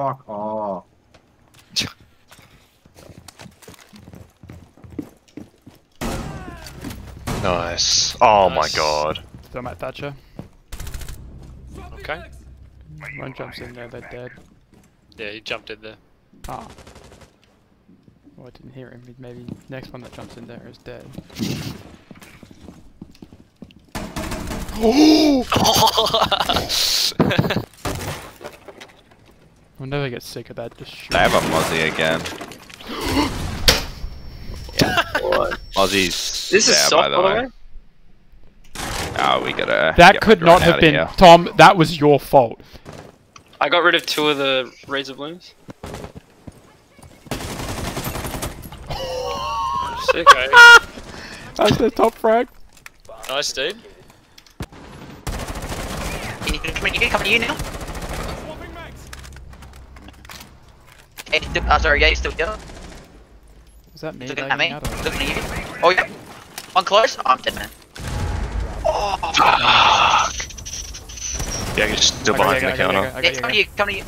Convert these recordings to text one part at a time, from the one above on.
Fuck off. Nice. Oh my god. Still Matt Thatcher. Okay. One jumps in there, they're dead. Yeah, he jumped in there. Ah. Oh, I didn't hear him. Maybe next one that jumps in there is dead. I'll never get sick of that. Just shoot. They have a Mozzie again. What? Mozzie's This is there, soft, by the way. way. Oh, we gotta. That get could not have been here. Tom. That was your fault. I got rid of two of the razor blooms. Sick, eh? That's the top frag. Nice, dude. Can you come in? You come to you now? Hey, still, uh, sorry, yeah, he's still here. Is that me? He's looking at me. out or- looking at you. Oh, yeah. One close. Oh, I'm dead, man. Oh, Yeah, you're still I got behind you, the I got you, I counter. got you, I yeah, got you, come I to you, come to you.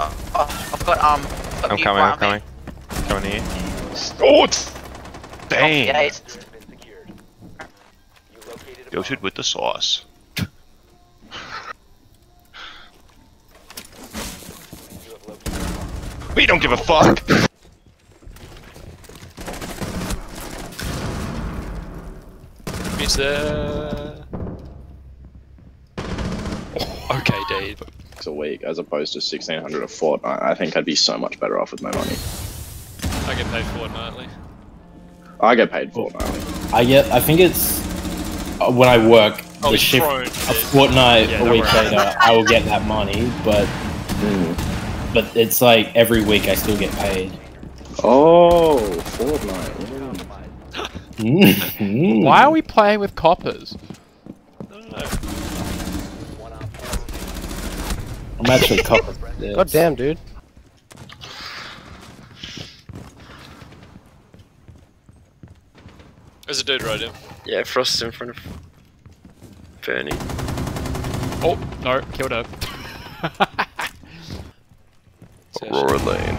Oh, oh, I've got, um, got I'm you coming, right I'm on me. coming. Coming to you. Oh, it's... Dang. Yeah, it's, Go shoot with the sauce. We don't give a fuck. He's there. Okay, Dave. a week as opposed to 1600 a fortnight. I think I'd be so much better off with my money. I get paid fortnightly. I get paid fortnightly. I get. I think it's uh, when I work Oh, the shift prone. a fortnight Yeah, a week worry. later. I will get that money, but but it's like every week I still get paid. Oh, fortnight. Mm. Why are we playing with coppers? I don't know. I'm actually covered. Yeah. God damn, dude. There's a dude right here. Yeah, Frost's in front of Fernie. Oh no, killed her. Aurora Lane.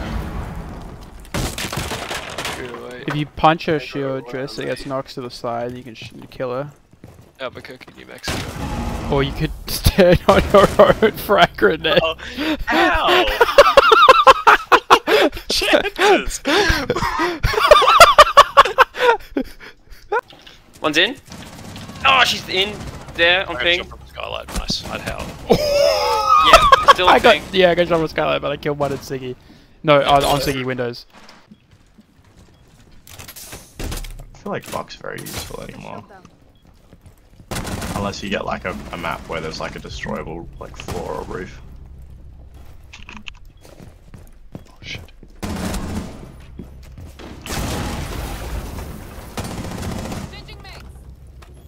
If you punch her shield, dress it gets knocked to the side. You can sh kill her. Albuquerque, New Mexico. Or you could stand on your own frag grenade. Oh, Ow! Chances! One's in. Oh, she's in there on I ping. shot skylight. Nice. I'd howl. Yeah, still on I got ping. yeah, I got shot with Skylight, but I killed one in Siggy. No, uh, on, on Siggy Windows. I feel like Buck's very useful anymore. Unless you get like a, a map where there's like a destroyable like floor or roof. Oh shit.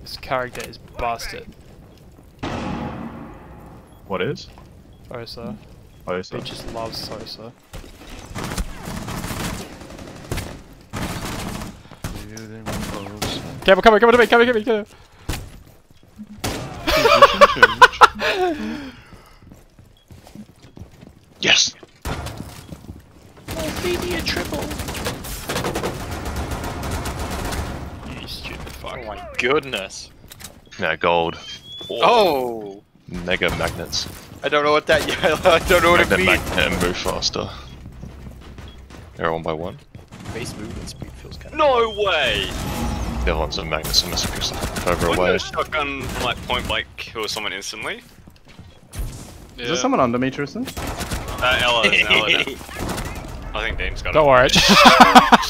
This character is busted. What is? Osa. Oh, so He just loves Sosa. Campbell, come here, come to me, come here, come here, come here. Yes. You stupid fuck. Oh my goodness. Yeah, gold. Oh! Mega magnets. I don't know what that. Yeah, I don't know what it Magnet means. magnet and move faster. They're one by one. Base movement speed feels kind of. No way! The other one's a Magnus and Massacre further Wouldn't away. a shotgun like point blank kill someone instantly? Yeah. Is there someone under me, Tristan? Uh, Ela, Ela. I think Dean's got Don't it. worry.